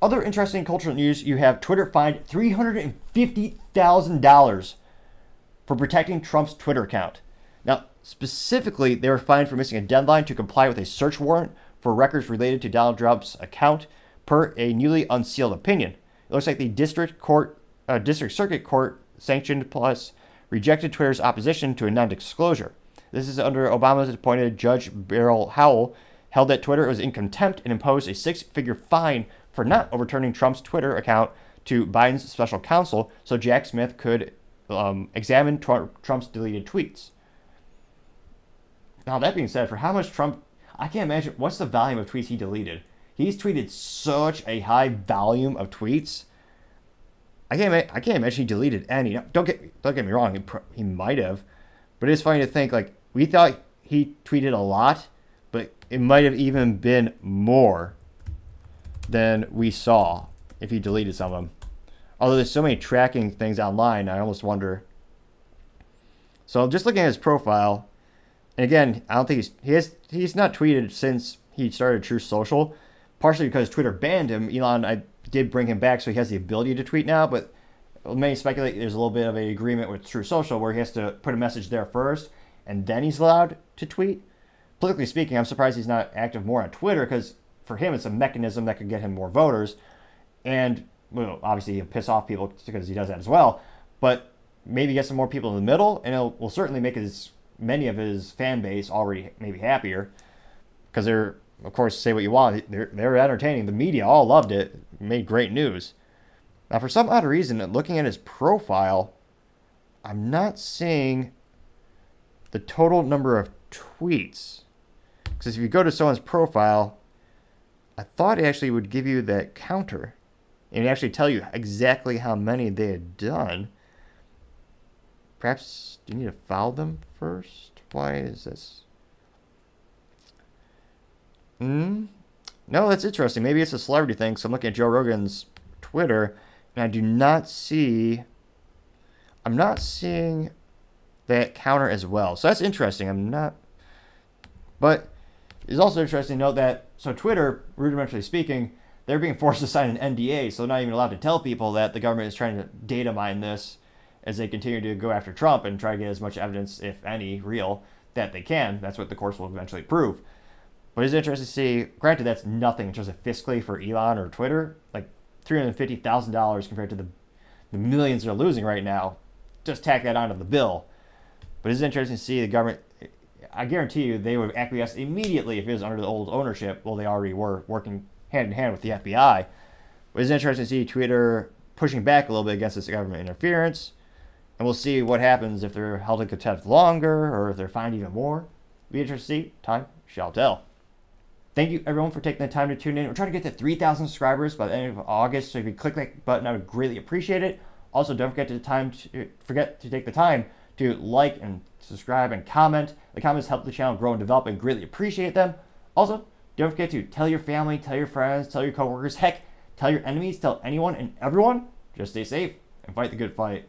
other interesting cultural news you have Twitter fined $350,000 for protecting Trump's Twitter account. Now, specifically, they were fined for missing a deadline to comply with a search warrant for records related to Donald Trump's account per a newly unsealed opinion. It looks like the district court, uh, district circuit court sanctioned plus rejected Twitter's opposition to a non-disclosure. This is under Obama's appointed Judge Beryl Howell held that Twitter was in contempt and imposed a six-figure fine for not overturning Trump's Twitter account to Biden's special counsel so Jack Smith could um, examine Trump's deleted tweets. Now, that being said, for how much Trump, I can't imagine what's the volume of tweets he deleted. He's tweeted such a high volume of tweets. I can't, I can't imagine he deleted any. Don't get, don't get me wrong. He, he might have, but it's funny to think like we thought he tweeted a lot, but it might have even been more than we saw if he deleted some of them. Although there's so many tracking things online, I almost wonder. So just looking at his profile, and again, I don't think he's he has he's not tweeted since he started Truth Social, partially because Twitter banned him. Elon I did bring him back, so he has the ability to tweet now. But many speculate there's a little bit of an agreement with Truth Social where he has to put a message there first, and then he's allowed to tweet. Politically speaking, I'm surprised he's not active more on Twitter because for him it's a mechanism that could get him more voters, and well, obviously he'll piss off people because he does that as well. But maybe get some more people in the middle, and it will certainly make his many of his fan base already maybe happier. Because they're of course say what you want they're, they're entertaining. The media all loved it made great news. Now for some odd reason looking at his profile i'm not seeing the total number of tweets. Because if you go to someone's profile i thought it actually would give you that counter and actually tell you exactly how many they had done. Perhaps do you need to follow them first? Why is this? Hmm. No, that's interesting. Maybe it's a celebrity thing. So I'm looking at Joe Rogan's Twitter, and I do not see. I'm not seeing that counter as well. So that's interesting. I'm not. But it's also interesting to note that so Twitter, rudimentarily speaking, they're being forced to sign an NDA, so they're not even allowed to tell people that the government is trying to data mine this as they continue to go after Trump and try to get as much evidence, if any, real, that they can. That's what the courts will eventually prove. But it's interesting to see, granted, that's nothing in terms of fiscally for Elon or Twitter, like $350,000 compared to the, the millions they're losing right now. Just tack that onto the bill. But it's interesting to see the government. I guarantee you they would acquiesce immediately if it was under the old ownership. Well, they already were working hand in hand with the FBI. But it's interesting to see Twitter pushing back a little bit against this government interference. And we'll see what happens if they're held in contempt longer or if they're fined even more. Be interested to see. Time shall tell. Thank you everyone for taking the time to tune in. We're trying to get to 3,000 subscribers by the end of August, so if you click that button, I would greatly appreciate it. Also, don't forget to time to forget to take the time to like and subscribe and comment. The comments help the channel grow and develop, and greatly appreciate them. Also, don't forget to tell your family, tell your friends, tell your coworkers, heck, tell your enemies, tell anyone and everyone. Just stay safe and fight the good fight.